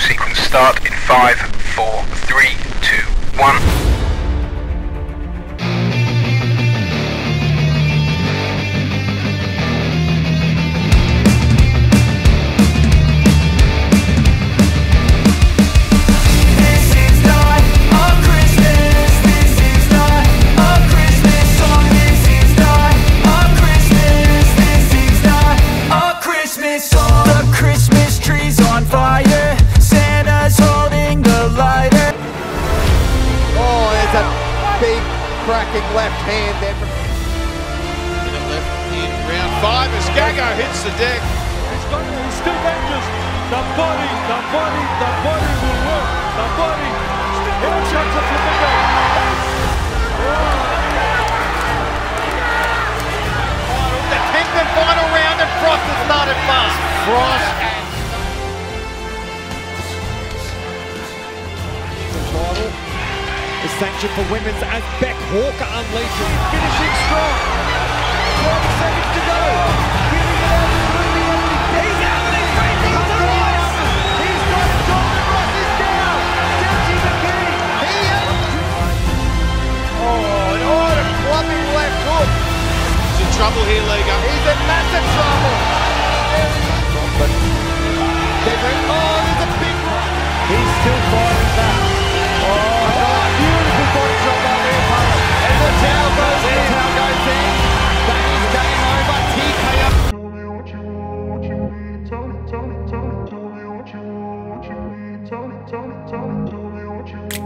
sequence start in 5, 4, 3, 2, 1. Hits the deck. He's got he's still dangerous. The body, the body, the body will work. The body. Here comes the flamingo. the 10th and final round, and Frost has started fast. Frost The title is sanctioned for women's as Beck Hawker unleashes, finishing strong. 12 seconds to go. Trouble here, Liga. He's in massive trouble. But oh, there's a big one. He's still fighting back. Oh, beautiful body shot by Leo Parra. And the towel goes The towel goes in. That is game over. TKO. Tell me what you want, what you need. Tell me, tell me, tell me, tell me what you want, what you need. Tell me, tell me, tell me, tell me what you want,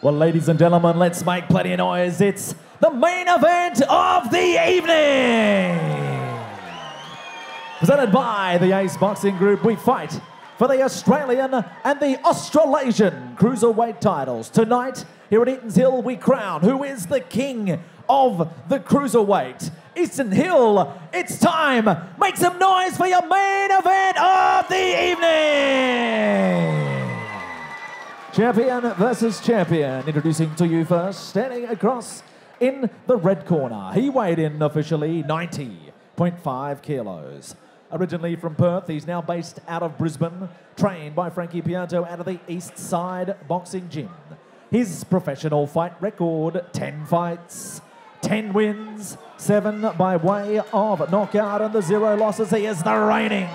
Well, ladies and gentlemen, let's make plenty of noise. It's the main event of the evening. Presented by the Ace Boxing Group, we fight for the Australian and the Australasian cruiserweight titles. Tonight, here at Eaton's Hill, we crown who is the king of the cruiserweight. Eatons Hill, it's time. Make some noise for your main event of the evening. Champion versus champion. Introducing to you first, standing across in the red corner. He weighed in officially 90.5 kilos. Originally from Perth, he's now based out of Brisbane, trained by Frankie Pianto out of the East Side Boxing Gym. His professional fight record 10 fights, 10 wins, 7 by way of knockout, and the zero losses. He is the reigning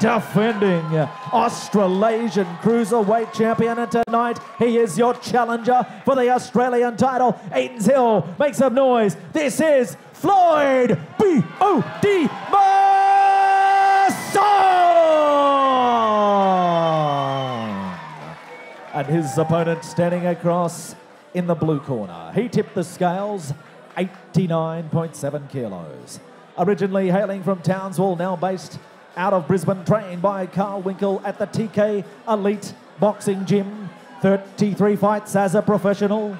defending Australasian cruiserweight champion. And tonight, he is your challenger for the Australian title. Eatons Hill, make some noise. This is Floyd B O And his opponent standing across in the blue corner. He tipped the scales 89.7 kilos. Originally hailing from Townsville, now based out of Brisbane, trained by Carl Winkle at the TK Elite Boxing Gym. 33 fights as a professional,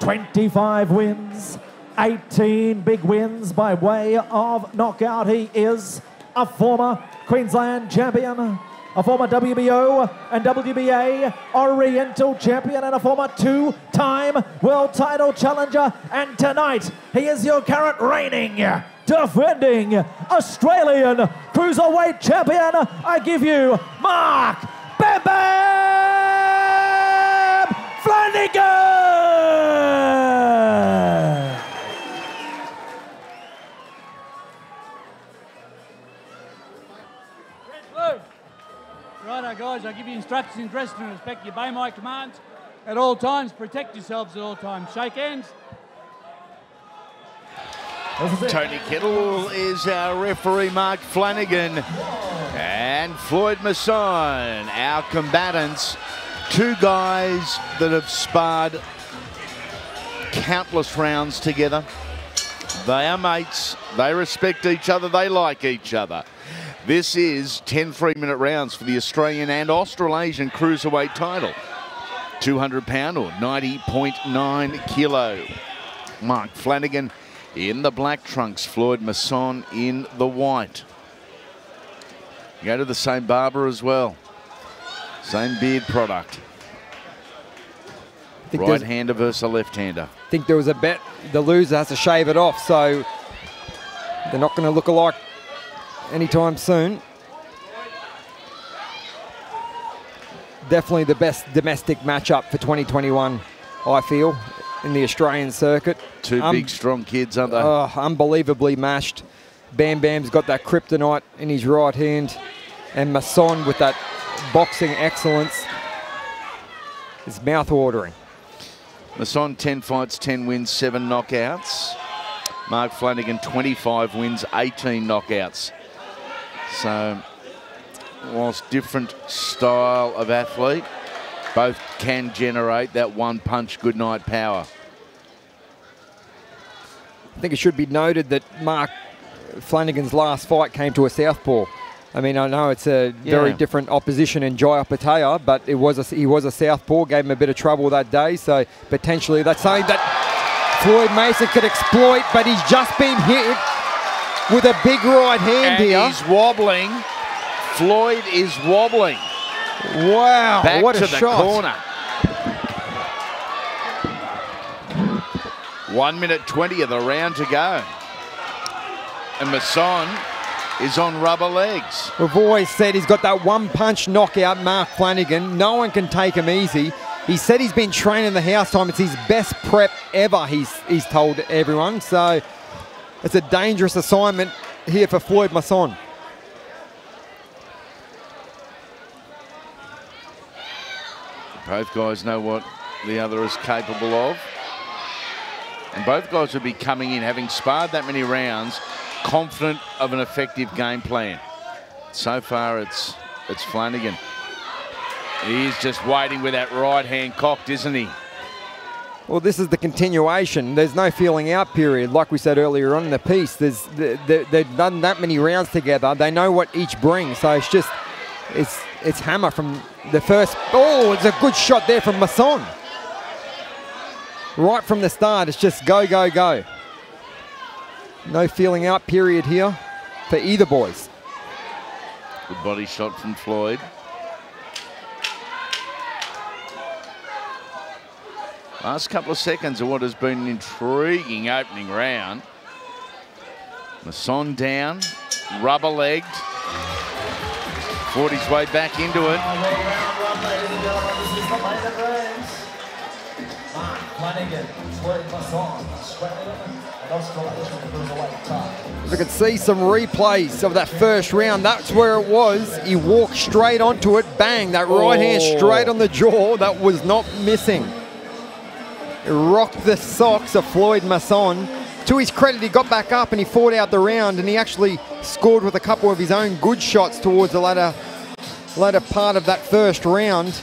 25 wins, 18 big wins by way of knockout. He is a former Queensland champion, a former WBO and WBA Oriental champion, and a former two time world title challenger. And tonight, he is your current reigning, defending Australian cruiserweight champion. I give you Mark Bam Bam Flanagan! Guys, I give you instructions in dressing and Respect, you obey my commands at all times. Protect yourselves at all times. Shake hands. Tony Kettle is our referee, Mark Flanagan, and Floyd Masson, our combatants. Two guys that have sparred countless rounds together. They are mates. They respect each other. They like each other. This is 10 three minute rounds for the Australian and Australasian cruiserweight title. 200 pound or 90.9 kilo. Mark Flanagan in the black trunks, Floyd Masson in the white. Go to the same barber as well. Same beard product. Right hander versus a left hander. I think there was a bet the loser has to shave it off, so they're not going to look alike anytime soon. Definitely the best domestic matchup for 2021, I feel, in the Australian circuit. Two Um, big, strong kids, aren't they? Oh, unbelievably mashed. Bam Bam's got that kryptonite in his right hand, and Masson with that boxing excellence is mouth-watering. Masson 10 fights, 10 wins, 7 knockouts. Mark Flanagan 25 wins, 18 knockouts. So, whilst different style of athlete, both can generate that one punch good night power. I think it should be noted that Mark Flanagan's last fight came to a southpaw. I mean, I know it's a very Yeah. different opposition in Jai Opetaia, but it was a, he was a southpaw, gave him a bit of trouble that day. So potentially that's something that Floyd Masson could exploit, but he's just been hit with a big right hand And here. he's wobbling. Floyd is wobbling. Wow, Back what to a the shot. corner. One minute 20 of the round to go. And Masson is on rubber legs. We've always said he's got that one punch knockout, Mark Flanagan. No one can take him easy. He said he's been training the house time. It's his best prep ever, he's, he's told everyone. So it's a dangerous assignment here for Floyd Masson. Both guys know what the other is capable of. And both guys will be coming in, having sparred that many rounds, confident of an effective game plan. So far, it's it's Flanagan. He's just waiting with that right hand cocked, isn't he? Well, this is the continuation. There's no feeling out period. Like we said earlier on in the piece, there's they- they- they've done that many rounds together. They know what each brings. So it's just, it's it's hammer from the first. Oh, it's a good shot there from Masson. Right from the start, it's just go, go, go. No feeling out period here for either boys. Good body shot from Floyd. Last couple of seconds of what has been an intriguing opening round. Masson down, rubber legged. Fought his way back into it. Flanagan, Floyd Masson, Australia and Australasian cruiserweight title. We could see some replays of that first round. That's where it was. He walked straight onto it. Bang, that right hand Oh. straight on the jaw. That was not missing. Rocked the socks of Floyd Masson. To his credit, he got back up and he fought out the round and he actually scored with a couple of his own good shots towards the latter, latter part of that first round.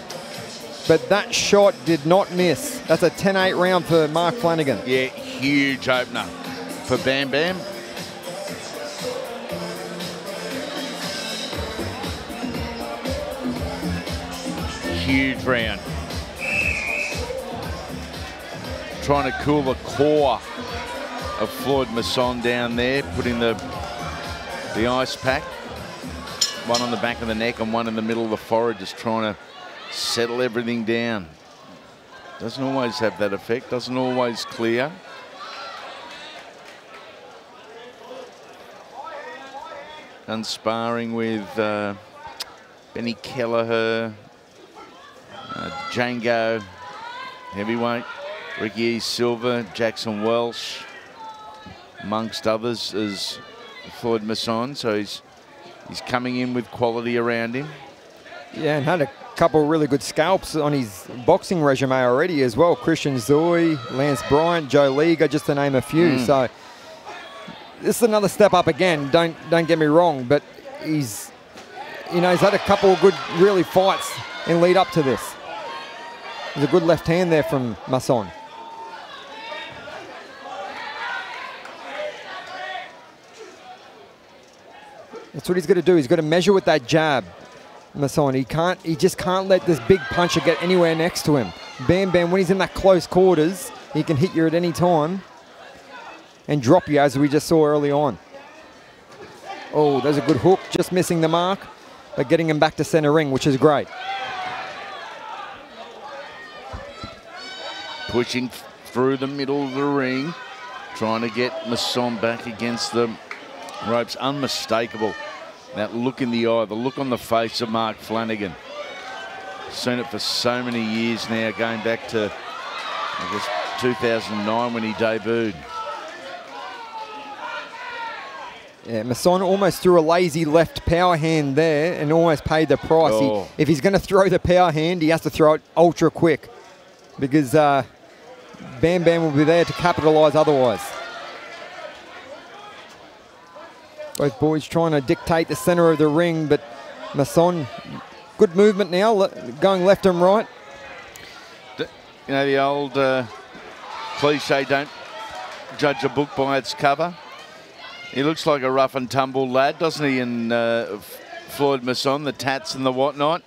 But that shot did not miss. That's a 10-8 round for Mark Flanagan. Yeah, huge opener for Bam Bam. Huge round. Trying to cool the core of Floyd Masson down there, putting the the ice pack. One on the back of the neck and one in the middle of the forehead, just trying to settle everything down. Doesn't always have that effect, doesn't always clear. Done sparring with uh, Benny Kelleher, uh, Django, heavyweight, Ricky. Silva, Jackson Welsh, amongst others, as Floyd Masson. So he's he's coming in with quality around him. Yeah, and had a couple of really good scalps on his boxing resume already as well. Christian Zoy, Lance Bryant, Joe Liga, just to name a few. Mm. So this is another step up again. Don't don't get me wrong, but he's you know he's had a couple of good really fights in lead up to this. There's a good left hand there from Masson. That's what he's got to do. He's got to measure with that jab, Masson. He can't. He just can't let this big puncher get anywhere next to him. Bam Bam, when he's in that close quarters, he can hit you at any time and drop you, as we just saw early on. Oh, there's a good hook, just missing the mark, but getting him back to center ring, which is great. Pushing through the middle of the ring, trying to get Masson back against the ropes. Unmistakable. That look in the eye, the look on the face of Mark Flanagan. Seen it for so many years now, going back to, I guess, 2009 when he debuted. Yeah, Masson almost threw a lazy left power hand there and almost paid the price. He- Oh. if he's going to throw the power hand, he has to throw it ultra quick because uh, Bam Bam will be there to capitalise otherwise. Both boys trying to dictate the centre of the ring, but Masson, good movement now, going left and right. You know, the old uh, cliche, don't judge a book by its cover. He looks like a rough and tumble lad, doesn't he, in uh, Floyd Masson, the tats and the whatnot.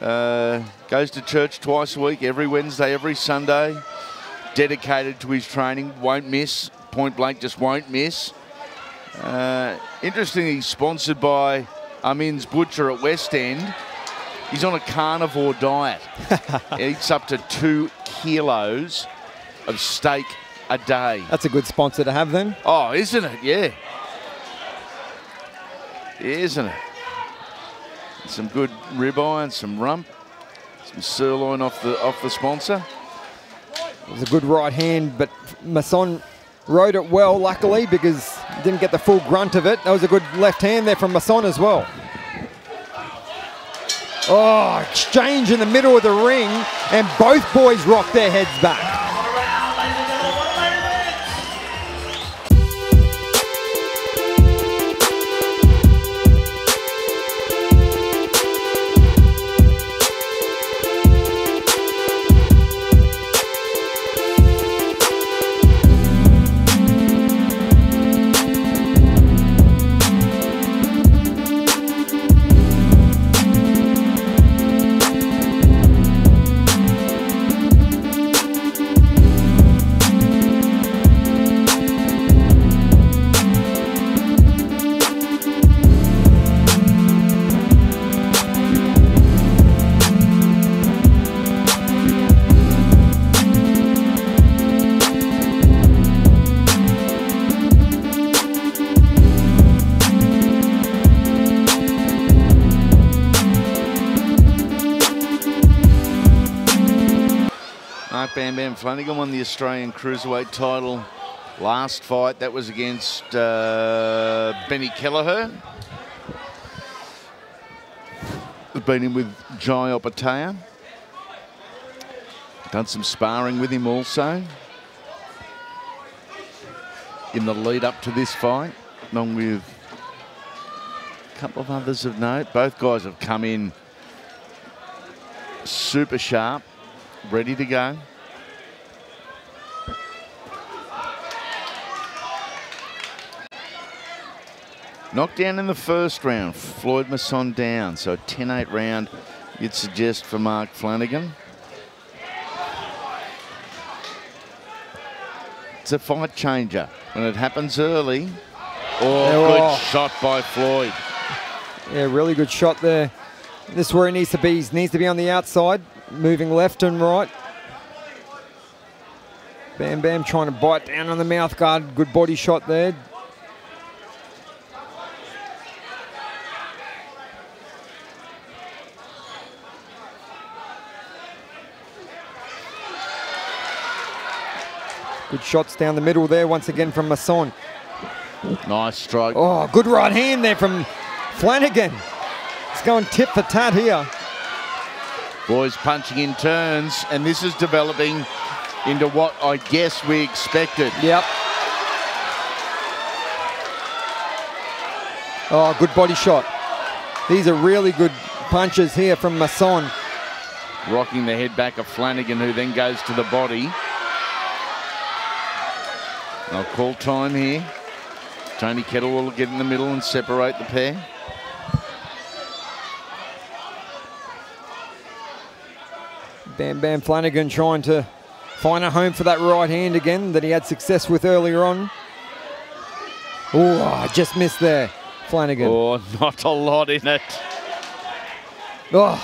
Uh, goes to church twice a week, every Wednesday, every Sunday. Dedicated to his training, won't miss. Point blank, just won't miss. Uh, interesting, sponsored by Amin's Butcher at West End. He's on a carnivore diet. Eats up to two kilos of steak a day. That's a good sponsor to have then. Oh, isn't it? Yeah. Isn't it? Some good ribeye and some rump, some sirloin off the off the sponsor. It was a good right hand, but Masson rode it well, luckily, because didn't get the full grunt of it. That was a good left hand there from Masson as well. Oh, exchange in the middle of the ring, and both boys rock their heads back. Flanagan won the Australian Cruiserweight title last fight. That was against uh, Benny Kelleher. Been in with Jai Opetaia. Done some sparring with him also. In the lead up to this fight, along with a couple of others of note. Both guys have come in super sharp, ready to go. Knockdown in the first round. Floyd Masson down. So a 10-8 round you'd suggest for Mark Flanagan. It's a fight changer. When it happens early. Oh, Oh. good shot by Floyd. Yeah, really good shot there. This is where he needs to be. He needs to be on the outside, moving left and right. Bam Bam trying to bite down on the mouth guard. Good body shot there. Good shots down the middle there once again from Masson. Nice strike. Oh, good right hand there from Flanagan. It's going tip for tat here. Boys punching in turns, and this is developing into what I guess we expected. Yep. Oh, good body shot. These are really good punches here from Masson. Rocking the head back of Flanagan, who then goes to the body. They'll call time here. Tony Kettle will get in the middle and separate the pair. Bam Bam Flanagan trying to find a home for that right hand again that he had success with earlier on. Oh, just missed there, Flanagan. Oh, not a lot in it. Oh,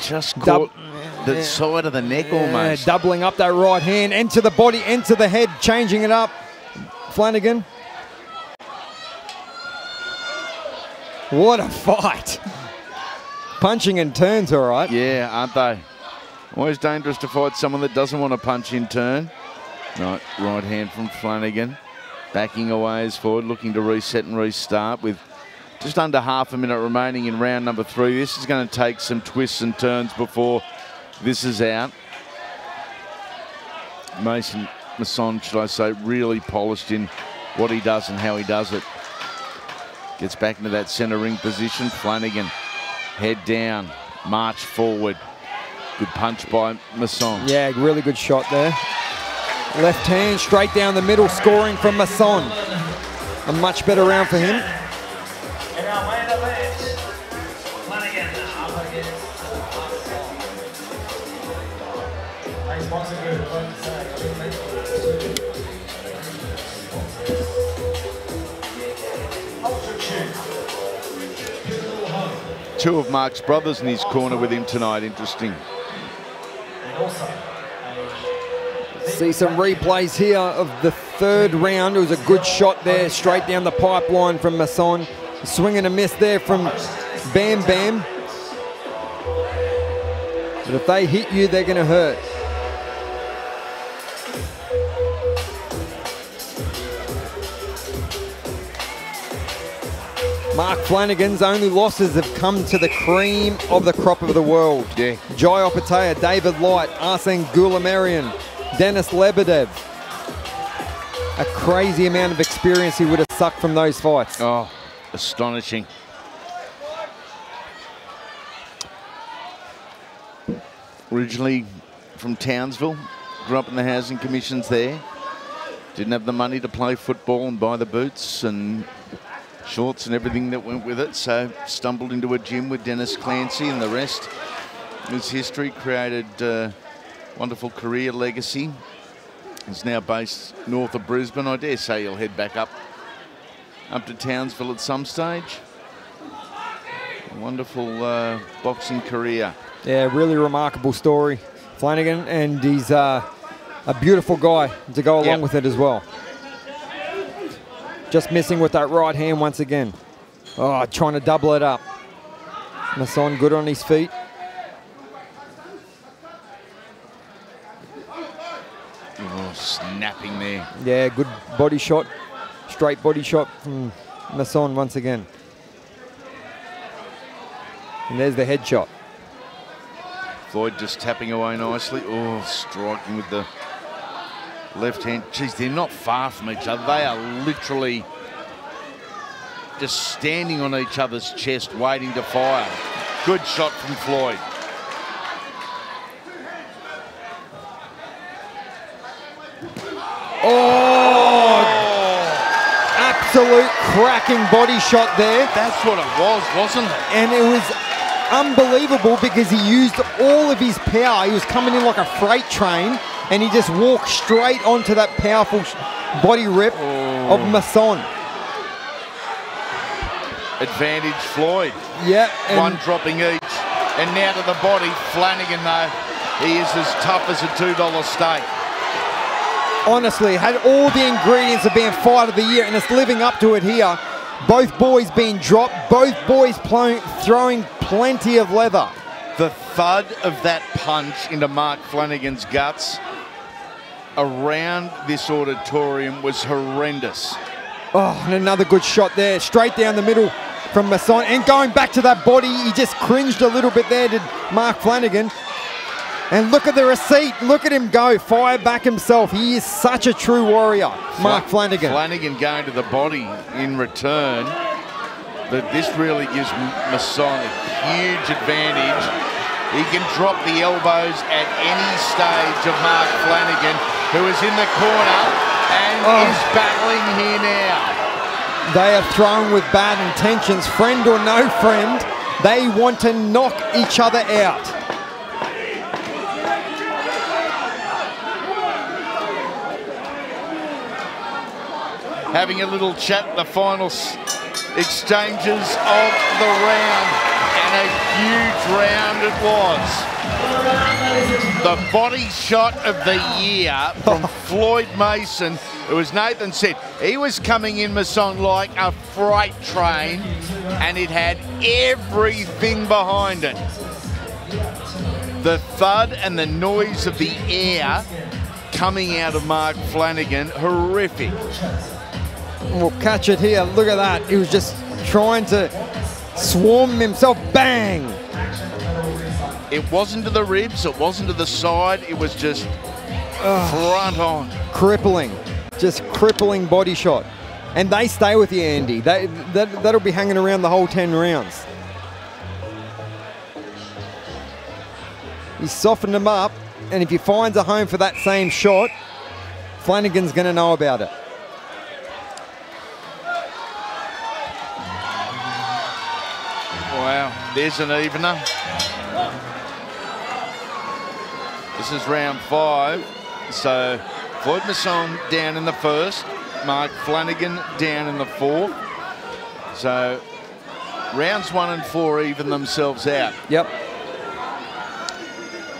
Just caught the yeah. side of the neck yeah, almost. doubling up that right hand, into the body, into the head, changing it up. Flanagan. What a fight. Punching and turns, all right. Yeah, aren't they? Always dangerous to fight someone that doesn't want to punch in turn. Right, right hand from Flanagan. Backing away as forward, looking to reset and restart with just under half a minute remaining in round number three. This is going to take some twists and turns before this is out. Mason Masson, should I say, really polished in what he does and how he does it. Gets back into that centre ring position. Flanagan, head down, march forward. Good punch by Masson. Yeah, really good shot there. Left hand straight down the middle, scoring from Masson. A much better round for him. Two of Mark's brothers in his corner with him tonight. Interesting. See some replays here of the third round. It was a good shot there, straight down the pipeline from Masson. Swing and a miss there from Bam Bam. But if they hit you, they're going to hurt. Mark Flanagan's only losses have come to the cream of the crop of the world. Yeah. Jai Opetaia, David Light, Arsen Goulamirian, Denis Lebedev. A crazy amount of experience he would have sucked from those fights. Oh, astonishing. Originally from Townsville, grew up in the housing commissions there. Didn't have the money to play football and buy the boots and shorts and everything that went with it. So stumbled into a gym with Dennis Clancy and the rest is history. Created a wonderful career legacy. He's now based north of Brisbane. I dare say he'll head back up up to Townsville at some stage. Wonderful uh, boxing career. Yeah, really remarkable story, Flanagan, and he's uh, a beautiful guy to go along Yep. with it as well. Just missing with that right hand once again. Oh, trying to double it up. Masson good on his feet. Oh, snapping there. Yeah, good body shot. Straight body shot from Masson once again. And there's the headshot. Floyd just tapping away nicely. Oh, striking with the left hand. Geez, they're not far from each other. They are literally just standing on each other's chest, waiting to fire. Good shot from Floyd. Oh, absolute cracking body shot there. That's what it was, wasn't it? And it was unbelievable because he used all of his power. He was coming in like a freight train and he just walked straight onto that powerful body rip of oh. Masson. Advantage Floyd. Yeah, One dropping each. And now to the body. Flanagan, though, he is as tough as a $2 steak. honestly had all the ingredients of being fight of the year and it's living up to it here. Both boys being dropped, both boys throwing plenty of leather. The thud of that punch into Mark Flanagan's guts around this auditorium was horrendous. Oh, and another good shot there, straight down the middle from Masson. And going back to that body, he just cringed a little bit there to Mark Flanagan. And look at the receipt. Look at him go, fire back himself. He is such a true warrior, Mark Fla- Flanagan. Flanagan going to the body in return. But this really gives Masson a huge advantage. He can drop the elbows at any stage of Mark Flanagan, who is in the corner and Oh. is battling here now. They are thrown with bad intentions, friend or no friend. They want to knock each other out. having a little chat the final exchanges of the round and a huge round it was. The body shot of the year from Floyd Masson. It was Nathan said he was coming in Masson like a freight train and it had everything behind it. The thud and the noise of the air coming out of Mark Flanagan horrific. We'll catch it here. Look at that. He was just trying to swarm himself. Bang! It wasn't to the ribs, it wasn't to the side, it was just front on. Crippling. Just crippling body shot. And they stay with you, Andy. They, that, that'll be hanging around the whole 10 rounds. He softened him up, and if he finds a home for that same shot, Flanagan's going to know about it. There's an evener. This is round five. So Floyd Masson down in the first, Mark Flanagan down in the fourth. So rounds one and four even themselves out. Yep.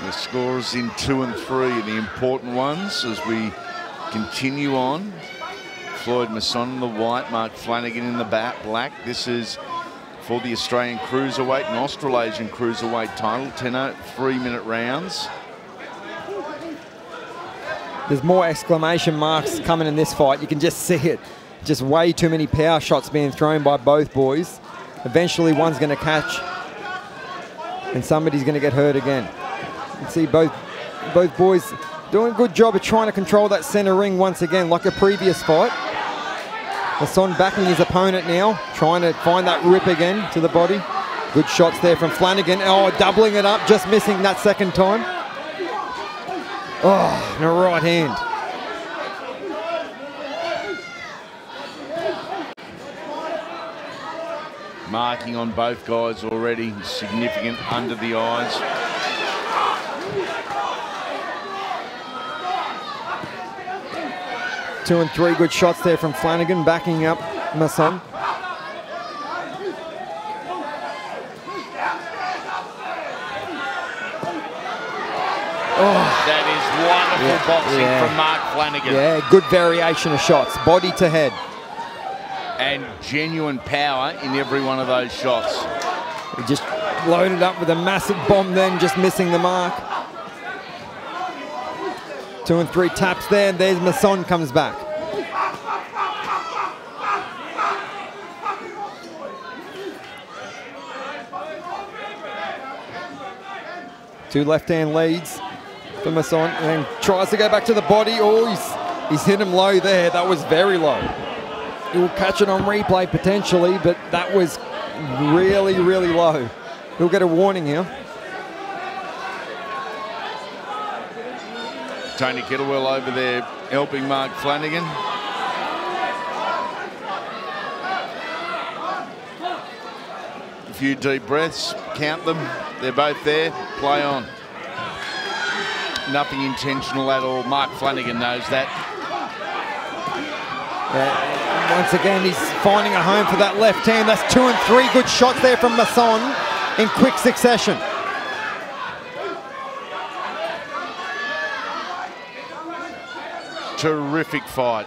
The scores in two and three are the important ones as we continue on. Floyd Masson in the white, Mark Flanagan in the back black. This is for the Australian Cruiserweight and Australasian Cruiserweight title, 10 o- three minute rounds. There's more exclamation marks coming in this fight. You can just see it. Just way too many power shots being thrown by both boys. Eventually, one's going to catch, and somebody's going to get hurt again. You see both both boys doing a good job of trying to control that center ring once again, like a previous fight. Hassan backing his opponent now, trying to find that rip again to the body. Good shots there from Flanagan. Oh, doubling it up, just missing that second time. Oh, and a right hand. Marking on both guys already, significant under the eyes. Two and three good shots there from Flanagan, backing up Masson. Oh. That is wonderful Yeah, boxing yeah. from Mark Flanagan. Yeah, good variation of shots, body to head. And genuine power in every one of those shots. He just loaded up with a massive bomb then, just missing the mark. Two and three taps there, and there's Masson comes back. Two left-hand leads for Masson, and tries to go back to the body. Oh, he's, he's hit him low there. That was very low. He'll catch it on replay potentially, but that was really, really low. He'll get a warning here. Tony Kettlewell over there helping Mark Flanagan. A few deep breaths, count them. They're both there. Play on. Nothing intentional at all. Mark Flanagan knows that. Once again, he's finding a home for that left hand. That's two and three good shots there from Masson in quick succession. Terrific fight.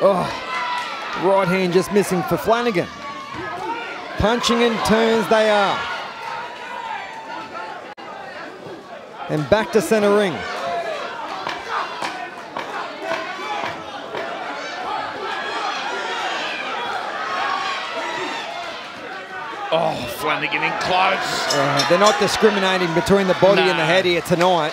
Oh, right hand just missing for Flanagan. Punching in turns they are. And back to center ring. Oh, Flanagan in close. Uh, they're not discriminating between the body and the head here tonight.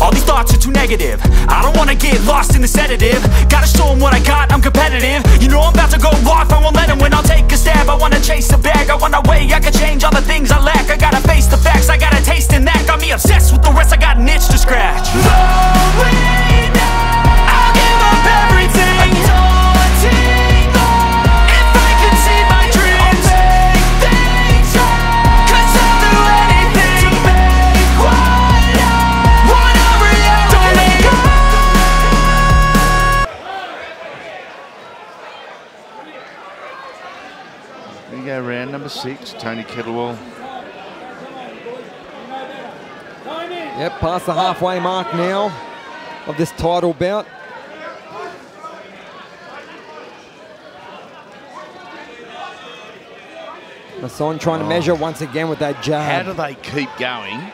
all these thoughts are too negative. I don't wanna get lost in the sedative. Gotta show 'em what I got, I'm competitive. You know I'm about to go off, I won't let 'em win. I'll take a stab. I wanna chase the bag, I wanna weigh. I can change all the things I lack. I gotta face the facts, I got a taste in that. Got me obsessed with the rest, I got an itch to scratch. Going down, I'll give up everything. Number six. Tony Kettlewell. Yep, past the halfway mark now of this title bout. Masson trying to Oh. measure once again with that jab. How do they keep going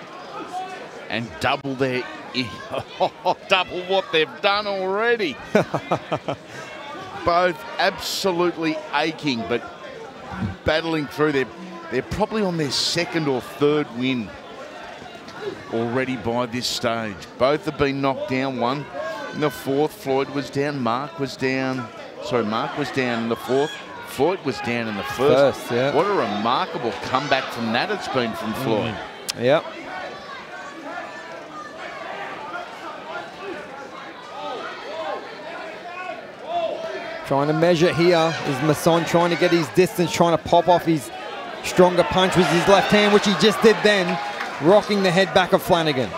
and double their double what they've done already? Both absolutely aching, but battling through. They're, they're probably on their second or third win already by this stage. Both have been knocked down. One in the fourth. Floyd was down. Mark was down. Sorry, Mark was down in the fourth. Floyd was down in the first. First, yeah. What a remarkable comeback from that it's been from Floyd. Mm. Yep. Trying to measure here is Masson trying to get his distance, trying to pop off his stronger punch with his left hand, which he just did then, rocking the head back of Flanagan.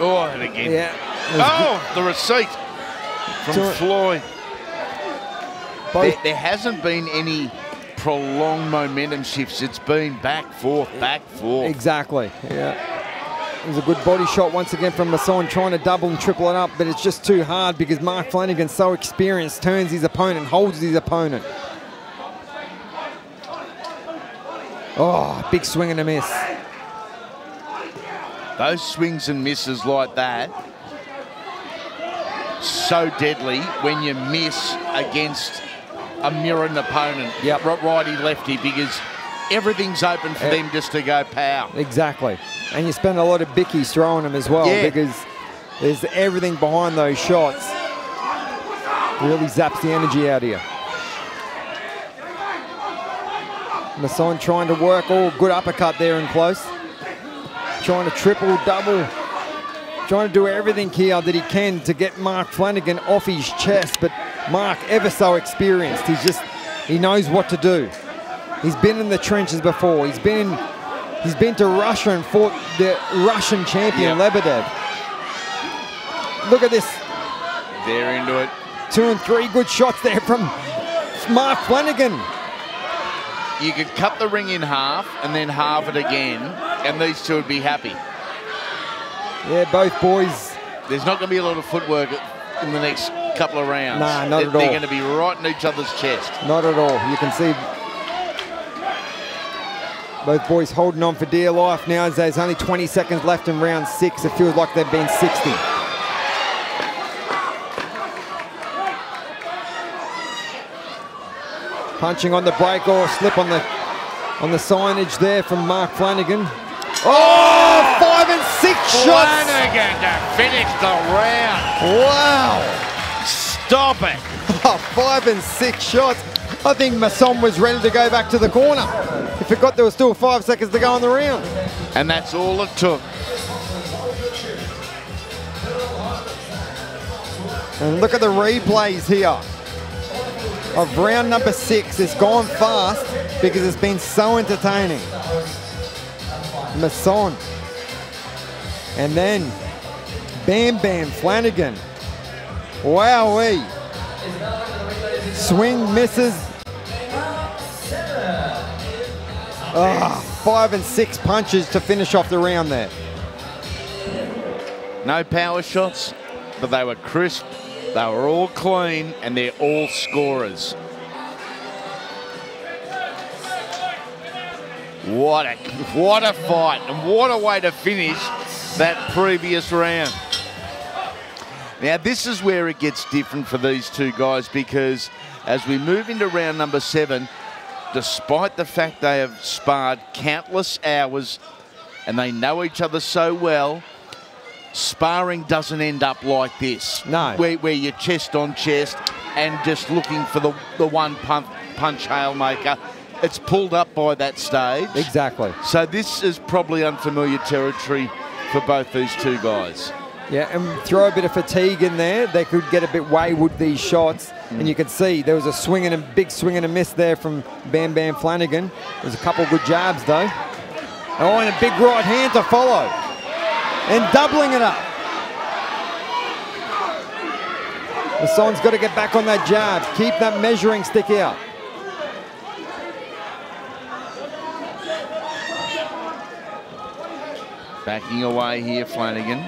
Oh, and again. Yeah. Oh, the receipt from Floyd. There, there hasn't been any prolonged momentum shifts. It's been back, forth, back, forth. Exactly. Yeah. It was a good body shot once again from Masson, trying to double and triple it up, but it's just too hard because Mark Flanagan, so experienced, turns his opponent, holds his opponent. Oh, big swing and a miss. Those swings and misses like that, so deadly when you miss against a mirrored opponent. Yep. Ri- Righty, lefty, because everything's open for Eh. them just to go pow. Exactly. And you spend a lot of bickies throwing them as well Yeah. because there's everything behind those shots. Really zaps the energy out of you. Masson trying to work all good uppercut there and close. Trying to triple, double. Trying to do everything here that he can to get Mark Flanagan off his chest. But Mark, ever so experienced, he's just, he knows what to do. He's been in the trenches before. He's been in, he's been to Russia and fought the Russian champion Lebedev. Look at this, They're into it. two and three good shots there from Mark Flanagan. You could cut the ring in half and then halve it again, and these two would be happy. Yeah, both boys. There's not going to be a lot of footwork in the next couple of rounds. Nah, not They're, at all. They're going to be right in each other's chest. Not at all. You can see both boys holding on for dear life now as there's only 20 seconds left in round six. It feels like they've been 60. Punching on the break or slip on the on the signage there from Mark Flanagan. Oh, five and six shots. Flanagan to finish the round. Wow. Stop it. Five and six shots. I think Masson was ready to go back to the corner. Forgot there was still five seconds to go in the round. And that's all it took. And look at the replays here of round number six. It's gone fast because it's been so entertaining. Masson. And then Bam Bam Flanagan. Wowee. Swing misses. Ah, five and six punches to finish off the round there. No power shots, but they were crisp. They were all clean, and they're all scorers. What a what a fight and what a way to finish that previous round. Now this is where it gets different for these two guys because as we move into round number seven, despite the fact they have sparred countless hours and they know each other so well, sparring doesn't end up like this. No. Where, where you're chest on chest and just looking for the, the one punch, punch haymaker. It's pulled up by that stage. Exactly. So this is probably unfamiliar territory for both these two guys. Yeah, and throw a bit of fatigue in there. They could get a bit wayward these shots. And you could see there was a swing and a big swing and a miss there from Bam Bam Flanagan. There's a couple of good jabs though. Oh, and a big right hand to follow. And doubling it up. Masson's got to get back on that jab. Keep that measuring stick out. Backing away here, Flanagan.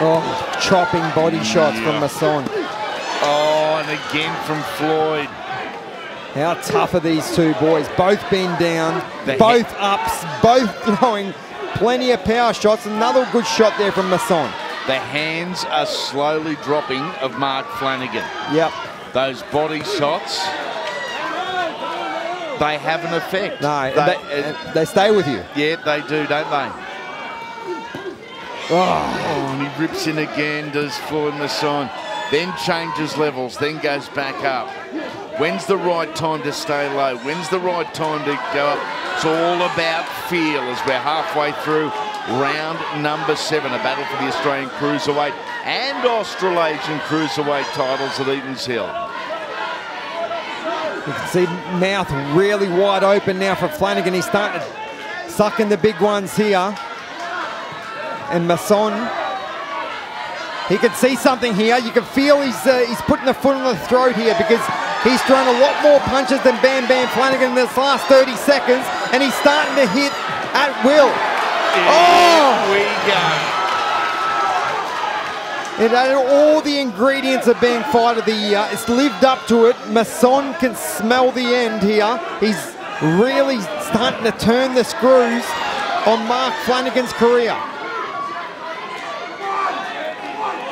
Oh, chopping body shots Yeah. from Masson. Oh, and again from Floyd. How tough are these two boys? Both been down, They both ups, both throwing plenty of power shots. Another good shot there from Masson. The hands are slowly dropping of Mark Flanagan. Yep. Those body shots, they have an effect. No, they, they, uh, they stay with you. yeah, they do, don't they? Oh, and he rips in again, does Floyd Masson. Then changes levels, then goes back up. When's the right time to stay low? When's the right time to go up? It's all about feel as we're halfway through round number seven, a battle for the Australian Cruiserweight and Australasian Cruiserweight titles at Eaton's Hill. You can see mouth really wide open now for Flanagan. He's starting to suck in the big ones here. And Masson, he can see something here. You can feel he's uh, he's putting the foot on the throat here because he's thrown a lot more punches than Bam Bam Flanagan in this last 30 seconds, and he's starting to hit at will. Oh! Here we go. It had all the ingredients of being fight of the year. It's lived up to it. Masson can smell the end here. He's really starting to turn the screws on Mark Flanagan's career.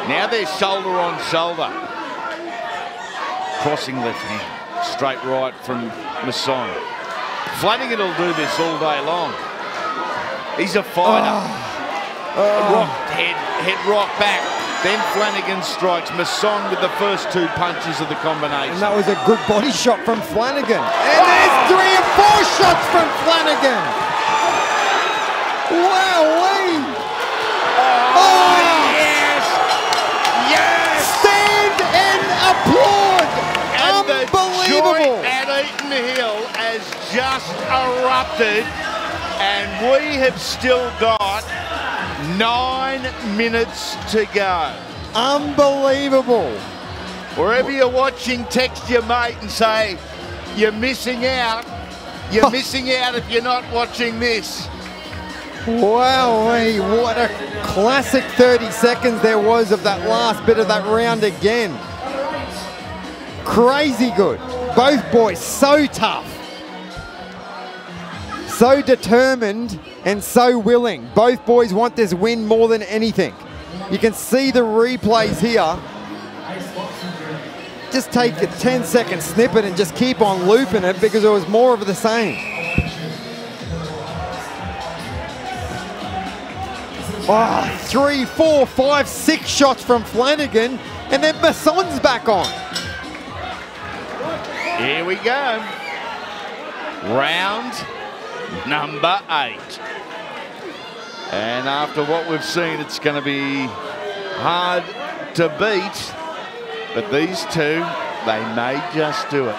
Now they're shoulder on shoulder. Crossing left hand. Straight right from Masson. Flanagan will do this all day long. He's a fighter. Ah. Ah. Rock head, head rock back. Then Flanagan strikes Masson with the first two punches of the combination. And that was a good body shot from Flanagan. And there's three and four shots from Flanagan. Wow, Oh, just erupted, and we have still got nine minutes to go. Unbelievable! Wherever you're watching, text your mate and say, You're missing out. You're missing out if you're not watching this. Wow, what a classic 30 seconds there was of that last bit of that round again. Crazy good. Both boys so tough. So determined and so willing. Both boys want this win more than anything. You can see the replays here. Just take a 10 second snippet and just keep on looping it because it was more of the same. Oh, three, four, five, six shots from Flanagan, and then Masson's back on. Here we go. Round number eight. And after what we've seen, it's going to be hard to beat. But these two, they may just do it.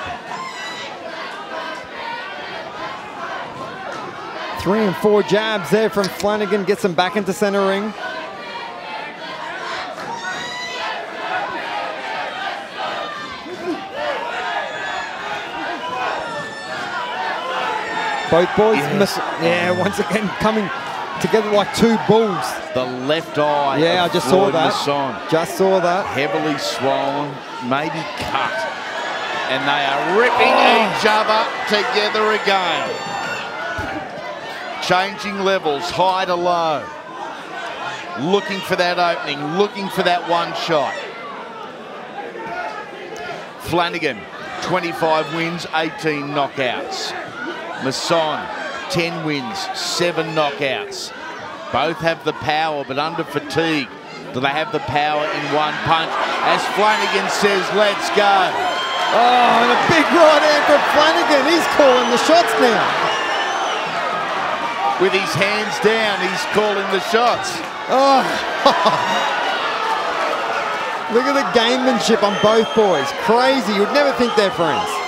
Three and four jabs there from Flanagan, gets him back into center ring. Both boys, Yes. miss, yeah, once again coming together like two bulls. The left eye. Yeah, I just saw that. Masson. Just saw that. Heavily swollen, maybe cut. And they are ripping oh. each other together again. Changing levels, high to low. Looking for that opening, looking for that one shot. Flanagan, 25 wins, 18 knockouts. Masson, 10 wins, 7 knockouts. Both have the power, but under fatigue. Do they have the power in one punch? As Flanagan says, let's go. Oh, and a big right hand from Flanagan. He's calling the shots now. With his hands down, he's calling the shots. Oh. Look at the gamemanship on both boys. Crazy. You'd never think they're friends.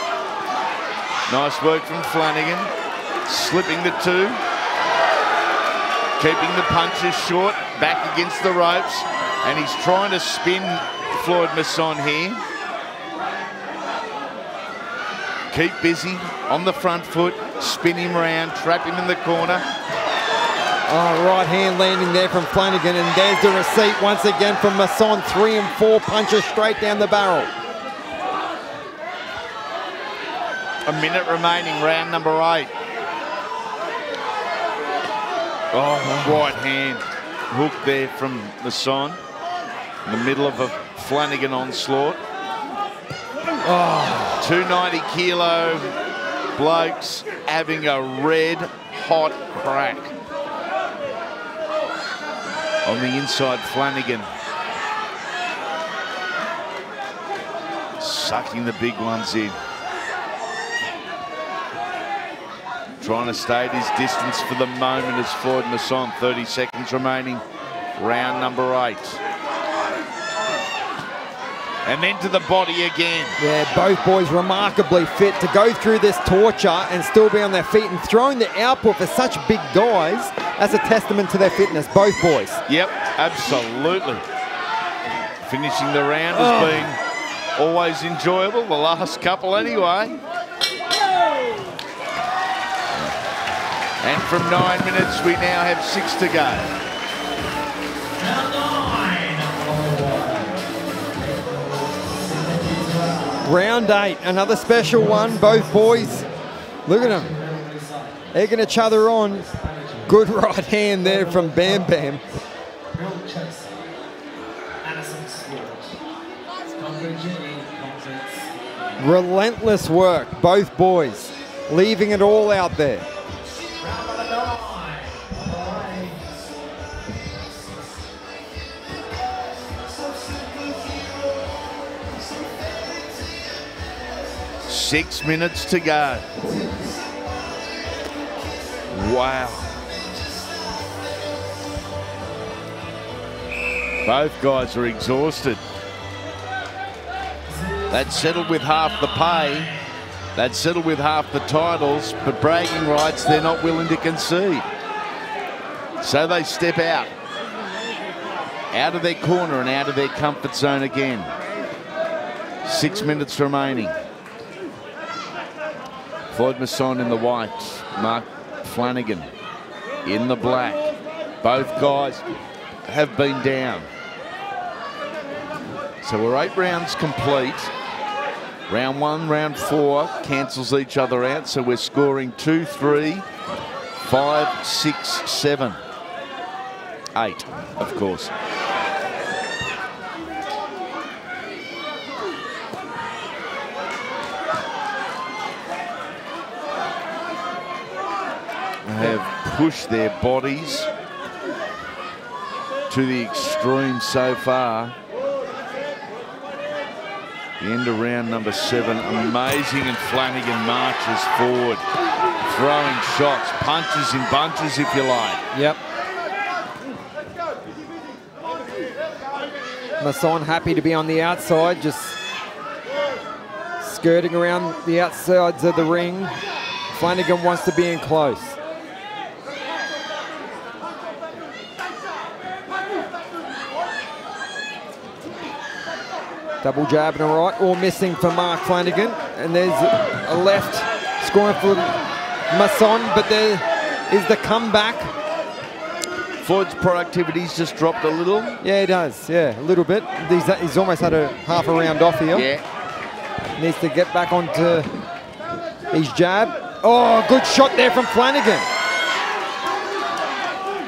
Nice work from Flanagan. Slipping the two. Keeping the punches short, back against the ropes. And he's trying to spin Floyd Masson here. Keep busy on the front foot, spin him round, trap him in the corner. Oh, right hand landing there from Flanagan, and there's the receipt once again from Masson. Three and four punches straight down the barrel. A minute remaining, round number eight. Oh, right hand hook there from Masson in the middle of a Flanagan onslaught. Oh, 290 kilo blokes having a red hot crack. On the inside, Flanagan. Sucking the big ones in. Trying to stay at his distance for the moment as Floyd Masson. 30 seconds remaining. Round number eight. And then to the body again. Yeah, both boys remarkably fit to go through this torture and still be on their feet and throwing the output for such big guys. That's a testament to their fitness, both boys. Yep, absolutely. Finishing the round Oh. has been always enjoyable, the last couple anyway. And from nine minutes, we now have six to go. Round eight, another special one. Both boys, look at them, egging each other on. Good right hand there from Bam Bam. Relentless work, both boys, leaving it all out there. Six minutes to go. Wow. Both guys are exhausted. That settled with half the pay. That settled with half the titles, but bragging rights they're not willing to concede. So they step out. Out of their corner and out of their comfort zone again. Six minutes remaining. Floyd Masson in the white. Mark Flanagan in the black. Both guys have been down. So we're eight rounds complete. Round one, round four cancels each other out. So we're scoring two, three, five, six, seven, eight, of course. Pushed their bodies to the extreme so far. The end of round number seven, amazing, and Flanagan marches forward, throwing shots, punches in bunches, if you like. Yep. Masson happy to be on the outside, just skirting around the outsides of the ring. Flanagan wants to be in close. Double jab and a right, all missing for Mark Flanagan. And there's a left scoring for Masson, but there is the comeback. Floyd's productivity's just dropped a little. Yeah, he does. Yeah, a little bit. He's, he's almost had a half a round off here. Yeah. Needs to get back onto his jab. Oh, good shot there from Flanagan.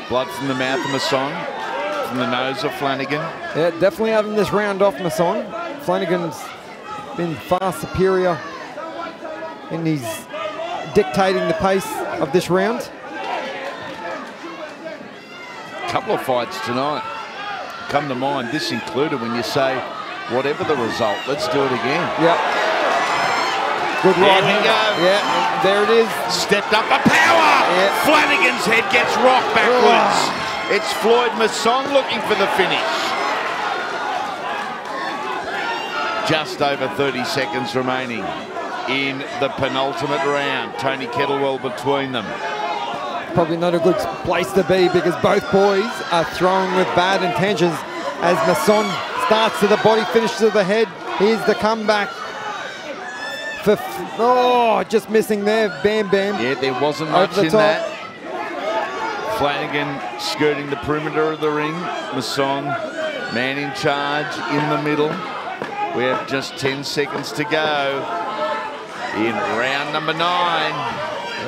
Blood from the mouth of Masson, from the nose of Flanagan. Yeah, definitely having this round off Masson. Flanagan's been far superior in his dictating the pace of this round. couple of fights tonight come to mind, this included, when you say, whatever the result, let's do it again. Yep. Good There right we hand. go. Yeah, there it is. Stepped up the power. Yeah. Flanagan's head gets rocked backwards. It's Floyd Masson looking for the finish. Just over 30 seconds remaining in the penultimate round. Tony Kettlewell between them. Probably not a good place to be because both boys are throwing with bad intentions as Masson starts to the body, finishes to the head. Here's the comeback. For oh, just missing there. Bam Bam. Yeah, there wasn't much the in top. that. Flanagan skirting the perimeter of the ring. Masson, man in charge in the middle. We have just 10 seconds to go in round number nine.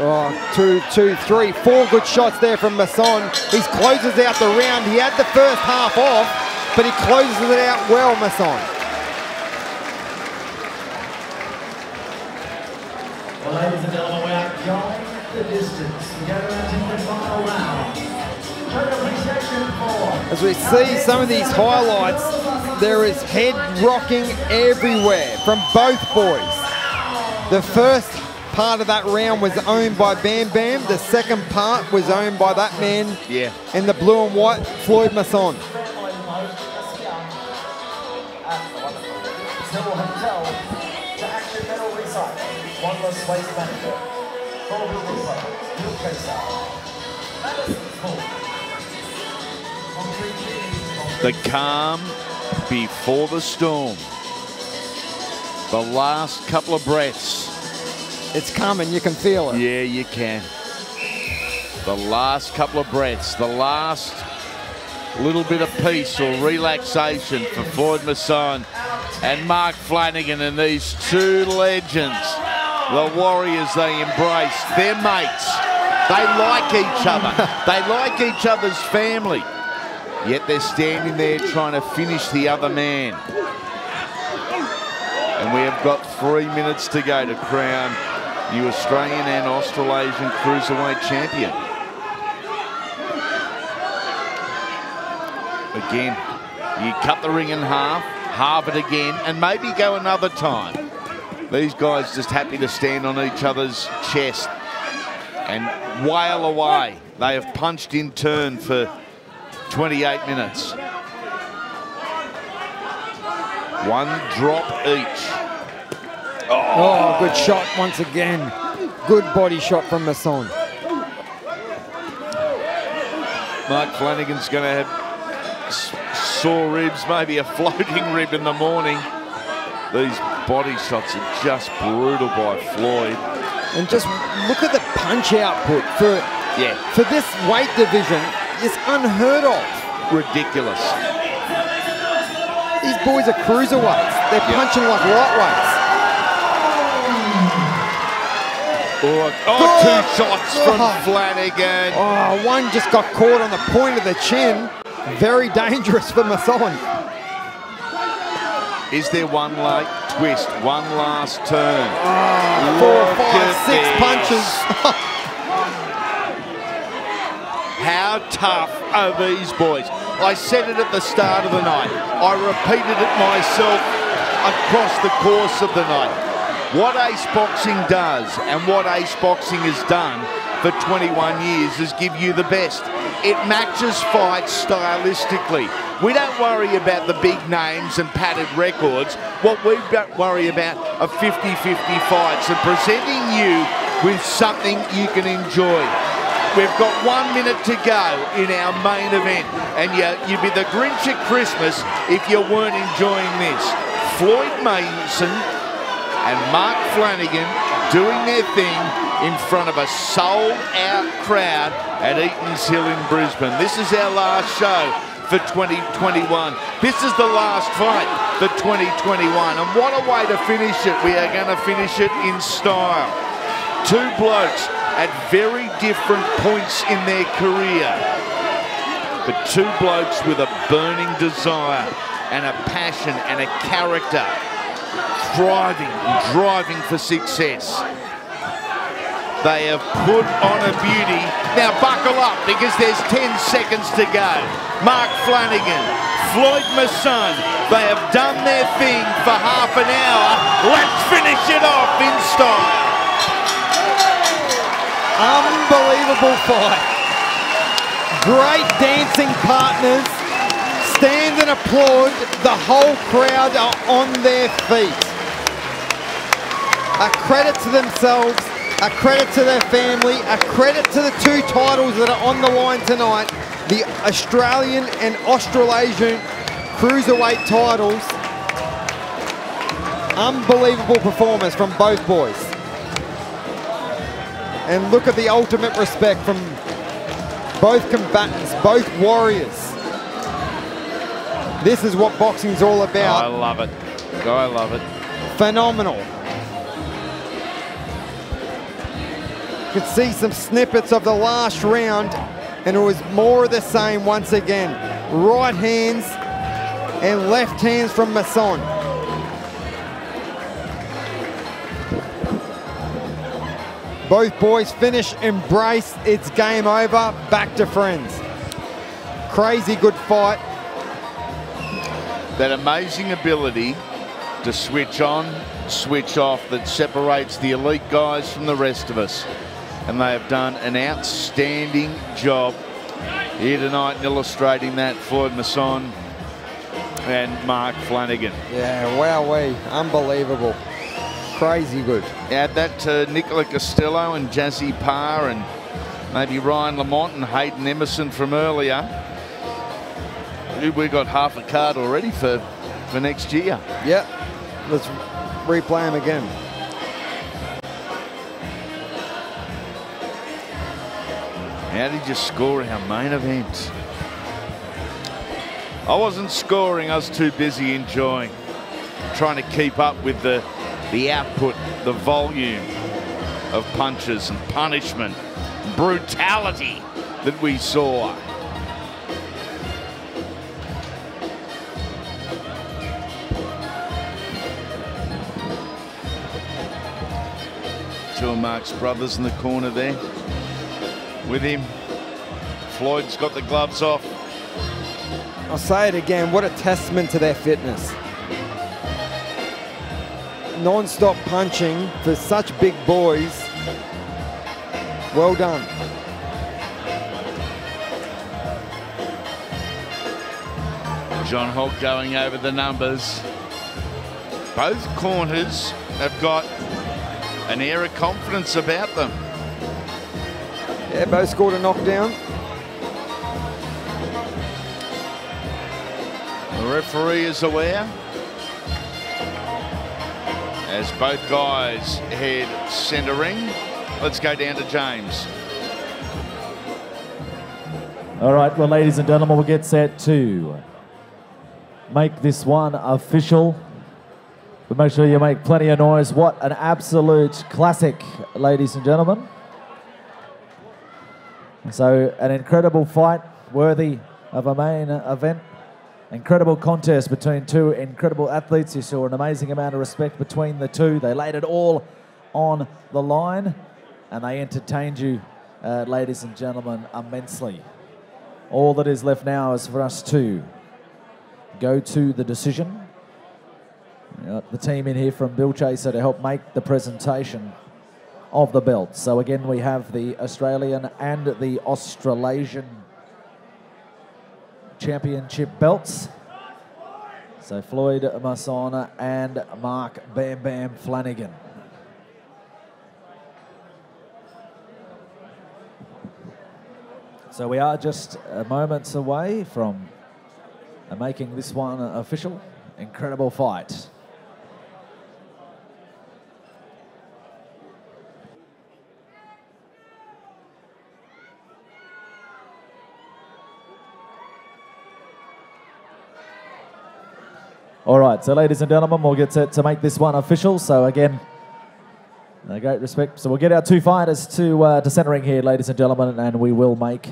Oh, two, two, three, four good shots there from Masson. He closes out the round. He had the first half off, but he closes it out well, Masson. Well, ladies and gentlemen, we are going the distance. We go into the final round. Show appreciation for As we see some of these highlights, there is head rocking everywhere from both boys. The first part of that round was owned by Bam Bam. The second part was owned by that man Yeah. in the blue and white, Floyd Masson. Civil Hotel to Action Metal Recycling. One less waste manager. Global Recycling. Newcastle. Madison Pool. Concrete City. The calm before the storm. The last couple of breaths. It's coming, you can feel it. Yeah, you can. The last couple of breaths, the last little bit of peace or relaxation for Floyd Masson and Mark Flanagan and these two legends, the Warriors they embrace. They're mates. They like each other. they like each other's family. Yet they're standing there trying to finish the other man. And we have got three minutes to go to crown the Australian and Australasian Cruiserweight Champion. Again, you cut the ring in half, halve it again, and maybe go another time. These guys just happy to stand on each other's chest and wail away. They have punched in turn for 28 minutes. One drop each. Oh, good shot once again. Good body shot from Masson. Mark Flanagan's going to have sore ribs, maybe a floating rib in the morning. These body shots are just brutal by Floyd. And just look at the punch output for Yeah, for this weight division. It's unheard of. ridiculous. These boys are cruiserweights. They're Yeah. punching like lightweights. Oh, oh, shots from Oh. Flanagan. Oh, one just got caught on the point of the chin. Very dangerous for Masson. Is there one late twist, one last turn? Ah, four, Look five, six this. punches. How tough are these boys? I said it at the start of the night. I repeated it myself across the course of the night. What Ace Boxing does and what Ace Boxing has done for 21 years is give you the best. It matches fights stylistically. We don't worry about the big names and padded records. What we don't worry about are 50-50 fights and presenting you with something you can enjoy. We've got one minute to go in our main event, and you, you'd be the Grinch at Christmas if you weren't enjoying this. Floyd Masson and Mark Flanagan doing their thing in front of a sold-out crowd at Eaton's Hill in Brisbane. This is our last show for 2021. This is the last fight. for 2021. And what a way to finish it. We are going to finish it in style. Two blokes at very different points in their career. But two blokes with a burning desire and a passion and a character thriving and driving for success. They have put on a beauty. Now buckle up because there's 10 seconds to go. Mark Flanagan, Floyd Masson, they have done their thing for half an hour. Let's finish it off in style. Unbelievable fight. Great dancing partners. Stand and applaud. The whole crowd are on their feet. A credit to themselves, a credit to their family, a credit to the two titles that are on the line tonight, the Australian and Australasian Cruiserweight titles. Unbelievable performance from both boys. And look at the ultimate respect from both combatants, both warriors. This is what boxing's all about. Oh, I love it. Oh, I love it. Phenomenal. You could see some snippets of the last round, and it was more of the same once again. Right hands and left hands from Masson. Both boys finish, embrace, it's game over, back to friends. Crazy good fight. That amazing ability to switch on, switch off that separates the elite guys from the rest of us. And they have done an outstanding job here tonight in illustrating that. Floyd Masson and Mark Flanagan. Yeah, wow, wowee, unbelievable. Crazy good. Add that to Nicola Costello and Jazzy Parr and maybe Ryan Lamont and Hayden Emerson from earlier. We've got half a card already for, for next year. Yep, let's replay them again. How did you score our main event? I wasn't scoring, I was too busy enjoying, trying to keep up with the, the output, the volume of punches and punishment, brutality that we saw. Two of Mark's brothers in the corner there with him. Floyd's got the gloves off. I'll say it again, what a testament to their fitness. Non-stop punching for such big boys. Well done. John Hawk going over the numbers. Both corners have got an air of confidence about them. Yeah, both scored a knockdown. The referee is aware. As both guys head centre ring. Let's go down to James. All right, well, ladies and gentlemen, we'll get set to make this one official. But make sure you make plenty of noise. What an absolute classic, ladies and gentlemen. So, an incredible fight worthy of a main event. Incredible contest between two incredible athletes. You saw an amazing amount of respect between the two. They laid it all on the line and they entertained you, uh, ladies and gentlemen, immensely. All that is left now is for us to go to the decision. Got the team in here from Bill Chaser to help make the presentation of the belt. So again, we have the Australian and the Australasian championship belts. So Floyd Masson and Mark Bam Bam Flanagan. So we are just moments away from making this one official. Incredible fight. All so ladies and gentlemen, we'll get set to make this one official. So again, great respect. So we'll get our two fighters to uh, to centering here, ladies and gentlemen, and we will make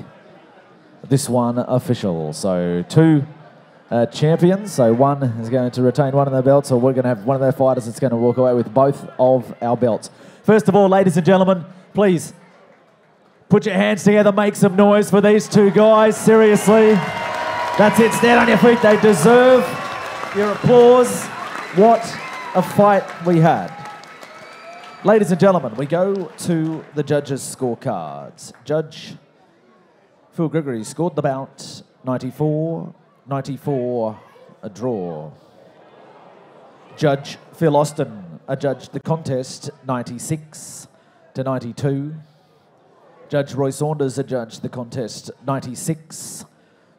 this one official. So two uh, champions. So one is going to retain one of their belts, or we're going to have one of their fighters that's going to walk away with both of our belts. First of all, ladies and gentlemen, please put your hands together, make some noise for these two guys. Seriously, that's it. Stand on your feet. They deserve your applause. What a fight we had. Ladies and gentlemen, we go to the judges' scorecards. Judge Phil Gregory scored the bout 94 94, a draw. Judge Phil Austin adjudged the contest 96 to 92. Judge Roy Saunders adjudged the contest 96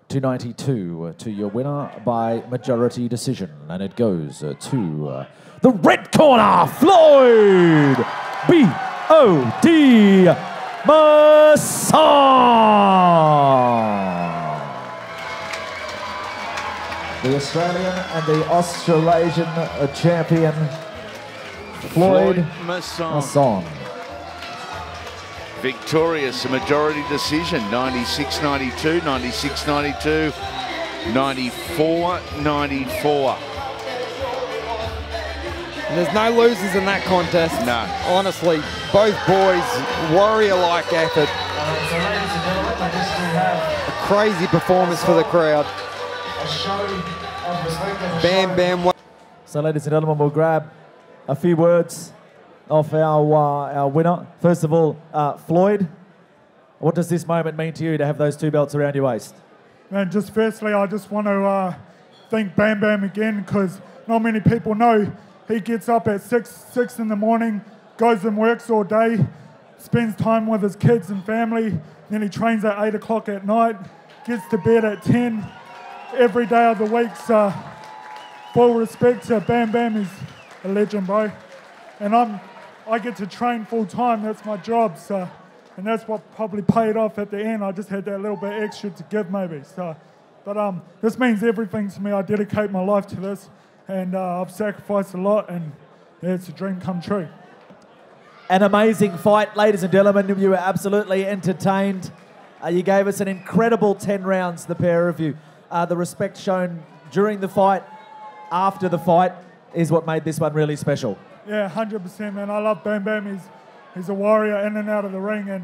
to 92 to your winner by majority decision. And it goes uh, to uh, the red corner, Floyd B O D Masson. The Australian and the Australasian uh, champion, Floyd, Floyd Masson. Masson. Victorious, a majority decision, 96 92, 96 92, 94 94. And there's no losers in that contest. No. Honestly, both boys, warrior-like effort. so ladies and gentlemen, I just do have A crazy performance for the crowd. a show of respect and a Bam Bam. So, ladies and gentlemen, we'll grab a few words of our uh, our winner. First of all, uh, Floyd, what does this moment mean to you to have those two belts around your waist? Man, just firstly, I just want to uh, thank Bam Bam again because not many people know he gets up at six six in the morning, goes and works all day, spends time with his kids and family, then he trains at eight o'clock at night, gets to bed at ten every day of the week. So, full respect to Bam Bam, he's a legend, bro. And I'm, I get to train full time. That's my job. So, and that's what probably paid off at the end. I just had that little bit extra to give, maybe. So, but um, this means everything to me. I dedicate my life to this, and uh, I've sacrificed a lot, and yeah, it's a dream come true. An amazing fight, ladies and gentlemen. You were absolutely entertained. Uh, you gave us an incredible 10 rounds, the pair of you. Uh, the respect shown during the fight, after the fight, is what made this one really special. Yeah, hundred percent, man. I love Bam Bam. He's he's a warrior in and out of the ring, and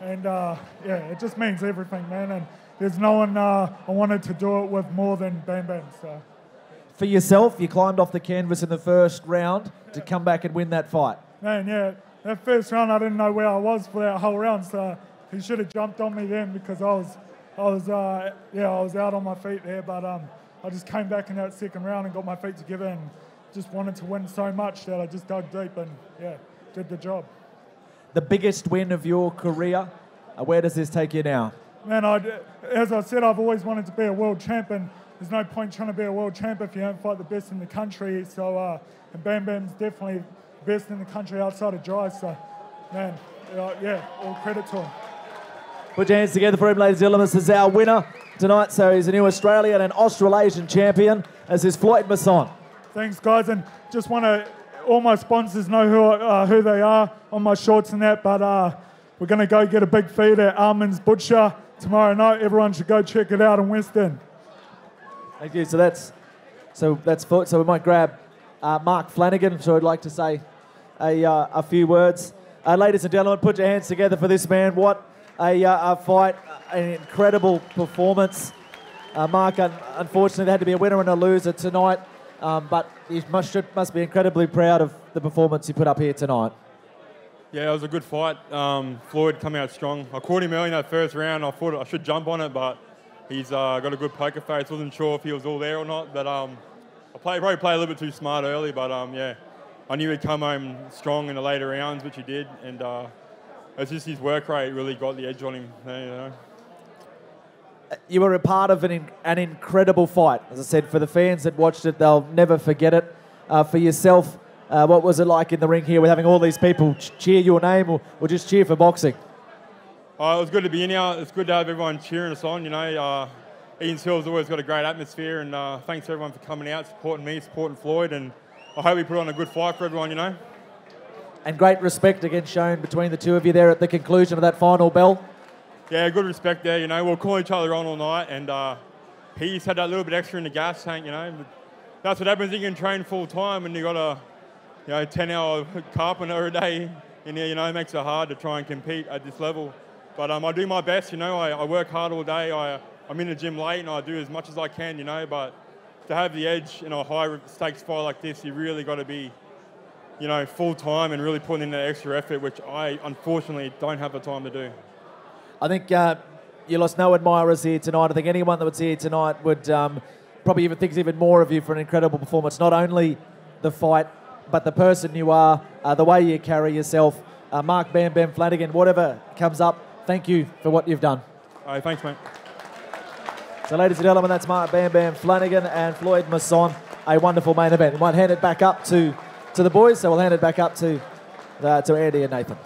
and uh, yeah, it just means everything, man. And there's no one uh, I wanted to do it with more than Bam Bam. So For yourself, you climbed off the canvas in the first round to come back and win that fight. man, yeah, that first round I didn't know where I was for that whole round, so he should have jumped on me then because I was I was uh, yeah I was out on my feet there, but um, I just came back in that second round and got my feet together and just wanted to win so much that I just dug deep and yeah did the job. The biggest win of your career. Uh, where does this take you now? Man, I, as I said, I've always wanted to be a world champion. There's no point trying to be a world champ if you don't fight the best in the country. So, uh, and Bam Bam's definitely best in the country outside of Jai. So, man, uh, yeah, all credit to him. Put your hands together for him, ladies and gentlemen. This is our winner tonight. So he's a new Australian and Australasian champion. As is Floyd Masson. Thanks, guys, and just want to. All my sponsors know who uh, who they are on my shorts and that, but uh, we're gonna go get a big feed at Almonds Butcher tomorrow night. Everyone should go check it out in Weston. Thank you. So that's so that's. So we might grab uh, Mark Flanagan. I'm I'd like to say a, uh, a few words. Uh, ladies and gentlemen, put your hands together for this man. What a, uh, a fight, an incredible performance. Mark, un- unfortunately, there had to be a winner and a loser tonight, um, but he must, must be incredibly proud of the performance he put up here tonight. Yeah, it was a good fight. Um, Floyd come out strong. I caught him early in that first round. I thought I should jump on it, but he's uh, got a good poker face. Wasn't sure if he was all there or not, but um, I probably played a little bit too smart early. But um, yeah, I knew he'd come home strong in the later rounds, which he did, and uh, it's just his work rate really got the edge on him. You know. You were a part of an, in, an incredible fight. As I said, for the fans that watched it, they'll never forget it. Uh, for yourself, uh, what was it like in the ring here with having all these people ch- cheer your name or, or just cheer for boxing? Uh, it was good to be in here. It's good to have everyone cheering us on. You know, uh, Eaton's Hill's always got a great atmosphere, and uh, thanks to everyone for coming out, supporting me, supporting Floyd, and I hope we put on a good fight for everyone, you know. And great respect again shown between the two of you there at the conclusion of that final bell. Yeah, good respect there, you know. We'll call each other on all night, and uh, he's had that little bit extra in the gas tank, you know. That's what happens. You can train full time, and you got a, you know, 10-hour carpenter a day in here. You know, it makes it hard to try and compete at this level. But um, I do my best, you know. I, I work hard all day. I, I'm in the gym late, and I do as much as I can, you know. But to have the edge in a high stakes fight like this, you really got to be, you know, full time and really putting in that extra effort, which I unfortunately don't have the time to do. I think uh, you lost no admirers here tonight. I think anyone that was here tonight would um, probably even thinks even more of you for an incredible performance. Not only the fight, but the person you are, uh, the way you carry yourself. Uh, Mark Bam Bam Flanagan, whatever comes up, thank you for what you've done. All right, thanks, mate. So, ladies and gentlemen, that's Mark Bam Bam Flanagan and Floyd Masson. A wonderful main event. We might hand it back up to, to the boys, so we'll hand it back up to, uh, to Andy and Nathan.